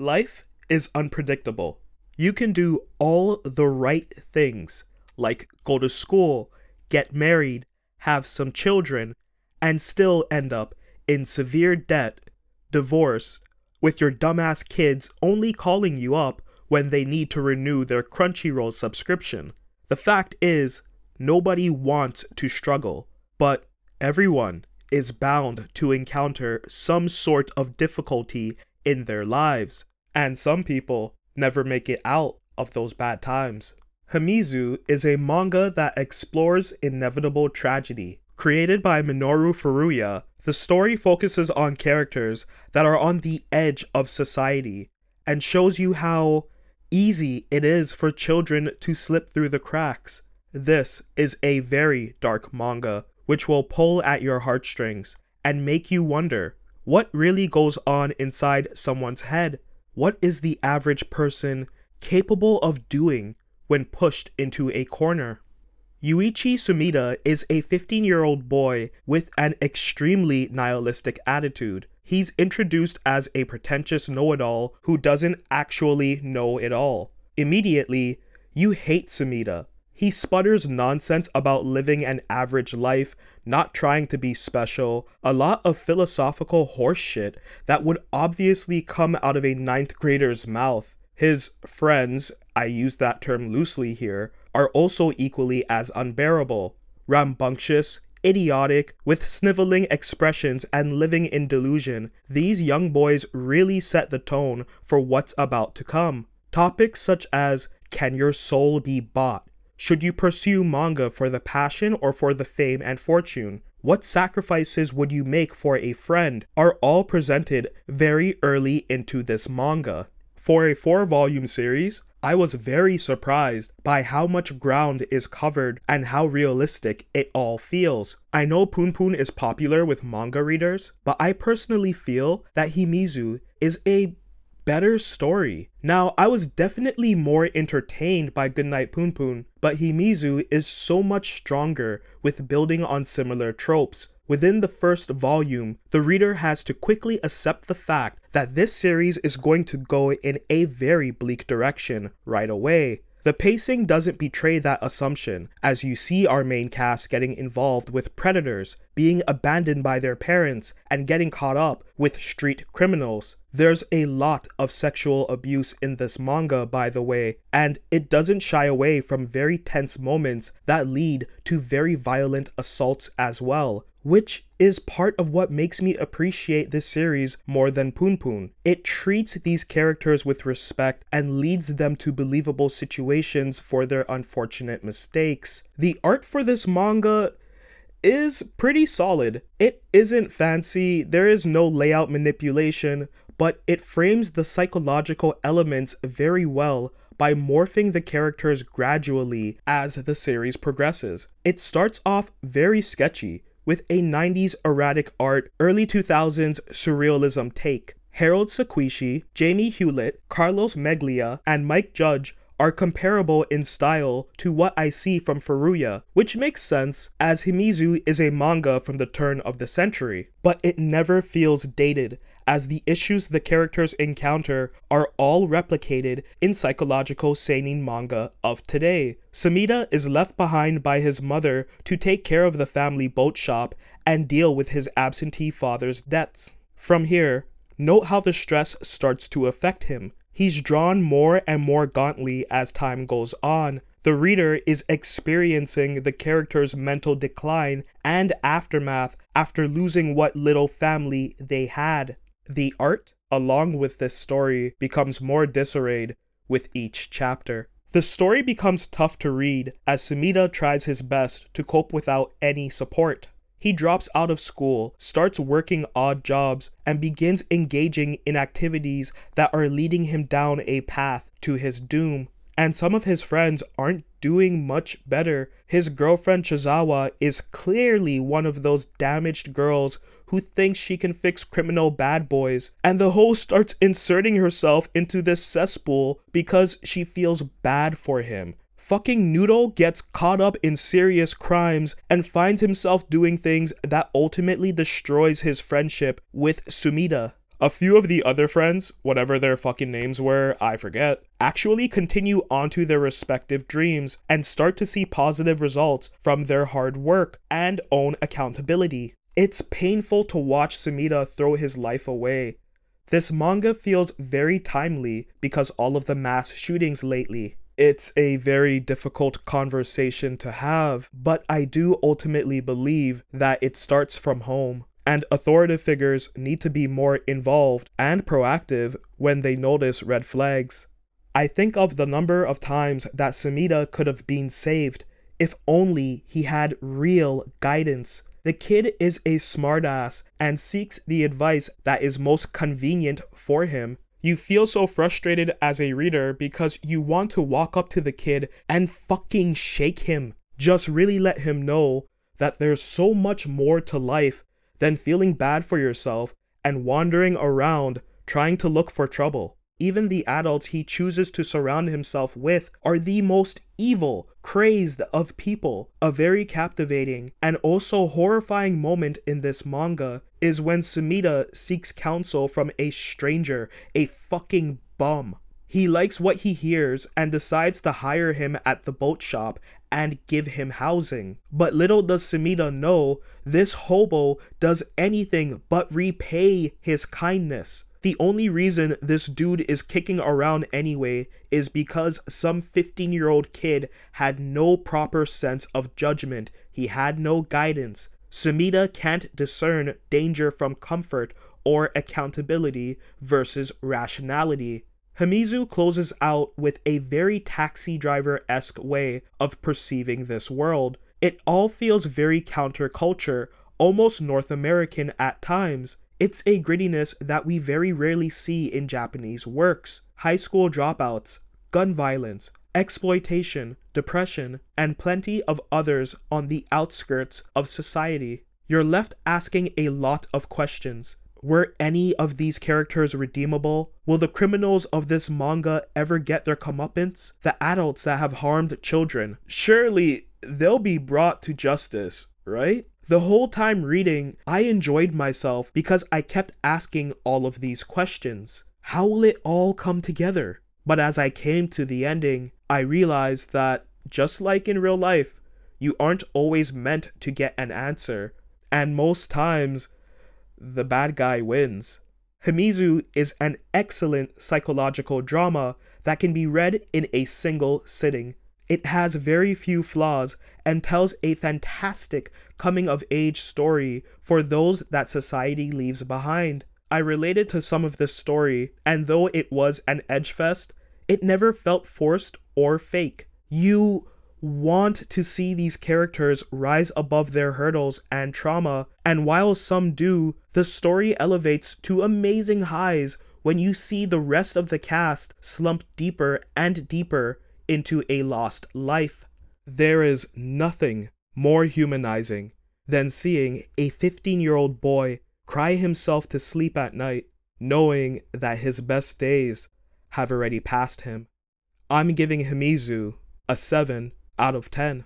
Life is unpredictable. You can do all the right things, like go to school, get married, have some children, and still end up in severe debt, divorce, with your dumbass kids only calling you up when they need to renew their Crunchyroll subscription. The fact is, nobody wants to struggle, but everyone is bound to encounter some sort of difficulty in their lives, and some people never make it out of those bad times. Himizu is a manga that explores inevitable tragedy. Created by Minoru Furuya, the story focuses on characters that are on the edge of society and shows you how easy it is for children to slip through the cracks. This is a very dark manga which will pull at your heartstrings and make you wonder what really goes on inside someone's head. What is the average person capable of doing when pushed into a corner? Yuichi Sumida is a 15 year old boy with an extremely nihilistic attitude. He's introduced as a pretentious know it all who doesn't actually know it all. Immediately, you hate Sumida he sputters nonsense about living an average life, not trying to be special, a lot of philosophical horseshit that would obviously come out of a ninth grader's mouth. His friends, I use that term loosely here, are also equally as unbearable. Rambunctious, idiotic, with sniveling expressions and living in delusion, these young boys really set the tone for what's about to come. Topics such as can your soul be bought? Should you pursue manga for the passion or for the fame and fortune? What sacrifices would you make for a friend? Are all presented very early into this manga. For a four volume series, I was very surprised by how much ground is covered and how realistic it all feels. I know Punpun is popular with manga readers, but I personally feel that Himizu is a better story. Now, I was definitely more entertained by Goodnight Punpun, but Himizu is so much stronger with building on similar tropes. Within the first volume, the reader has to quickly accept the fact that this series is going to go in a very bleak direction right away. The pacing doesn't betray that assumption, as you see our main cast getting involved with predators, being abandoned by their parents, and getting caught up with street criminals. There's a lot of sexual abuse in this manga, by the way, and it doesn't shy away from very tense moments that lead to very violent assaults as well, which is part of what makes me appreciate this series more than Punpun. It treats these characters with respect and leads them to believable situations for their unfortunate mistakes. The art for this manga is pretty solid. It isn't fancy, there is no layout manipulation, but it frames the psychological elements very well by morphing the characters gradually as the series progresses. It starts off very sketchy, with a 90s erratic art, early 2000s surrealism take. Harold Sakuishi, Jamie Hewlett, Carlos Meglia, and Mike Judge are comparable in style to what I see from Furuya, which makes sense as Himizu is a manga from the turn of the century, but it never feels dated as the issues the characters encounter are all replicated in psychological seinen manga of today. Sumida is left behind by his mother to take care of the family boat shop and deal with his absentee father's debts. From here, note how the stress starts to affect him. He's drawn more and more gauntly as time goes on. The reader is experiencing the character's mental decline and aftermath after losing what little family they had. The art, along with this story, becomes more disarrayed with each chapter. The story becomes tough to read as Sumida tries his best to cope without any support. He drops out of school, starts working odd jobs, and begins engaging in activities that are leading him down a path to his doom. And some of his friends aren't doing much better. His girlfriend Chizawa is clearly one of those damaged girls who thinks she can fix criminal bad boys, and the host starts inserting herself into this cesspool because she feels bad for him. Fucking Noodle gets caught up in serious crimes and finds himself doing things that ultimately destroys his friendship with Sumida. A few of the other friends, whatever their fucking names were, I forget, actually continue onto their respective dreams and start to see positive results from their hard work and own accountability. It's painful to watch Sumida throw his life away. This manga feels very timely because all of the mass shootings lately. It's a very difficult conversation to have, but I do ultimately believe that it starts from home and authoritative figures need to be more involved and proactive when they notice red flags. I think of the number of times that Sumida could have been saved if only he had real guidance. The kid is a smartass and seeks the advice that is most convenient for him. You feel so frustrated as a reader because you want to walk up to the kid and fucking shake him. Just really let him know that there's so much more to life than feeling bad for yourself and wandering around trying to look for trouble. Even the adults he chooses to surround himself with are the most evil, crazed of people. A very captivating and also horrifying moment in this manga is when Sumida seeks counsel from a stranger, a fucking bum. He likes what he hears and decides to hire him at the boat shop and give him housing. But little does Sumida know, this hobo does anything but repay his kindness. The only reason this dude is kicking around anyway is because some 15 year old kid had no proper sense of judgment, he had no guidance. Sumida can't discern danger from comfort or accountability versus rationality. Himizu closes out with a very taxi driver esque way of perceiving this world. It all feels very counterculture, almost North American at times. It's a grittiness that we very rarely see in Japanese works. High school dropouts, gun violence, exploitation, depression, and plenty of others on the outskirts of society. You're left asking a lot of questions. Were any of these characters redeemable? Will the criminals of this manga ever get their comeuppance? The adults that have harmed children, surely they'll be brought to justice, right? The whole time reading, I enjoyed myself because I kept asking all of these questions. How will it all come together? But as I came to the ending, I realized that, just like in real life, you aren't always meant to get an answer. And most times, the bad guy wins. Himizu is an excellent psychological drama that can be read in a single sitting. It has very few flaws and tells a fantastic coming of age story for those that society leaves behind. I related to some of this story, and though it was an edge fest, it never felt forced or fake. You want to see these characters rise above their hurdles and trauma, and while some do, the story elevates to amazing highs when you see the rest of the cast slump deeper and deeper into a lost life. There is nothing more humanizing than seeing a 15 year old boy cry himself to sleep at night, knowing that his best days have already passed him. I'm giving Himizu a 7 out of 10.